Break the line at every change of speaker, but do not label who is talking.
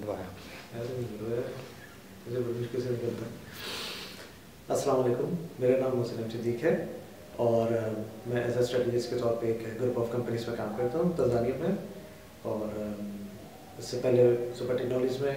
दोबारा
अस्सलाम वालेकुम मेरा नाम मोहसिन सिद्दीक है और मैं एज ए स्ट्रेटजिस्ट के तौर पे एक ग्रुप ऑफ़ कंपनीज़ में काम करता हूँ तंजानिया में और इससे पहले सुपर टेक्नोलॉजीज़ में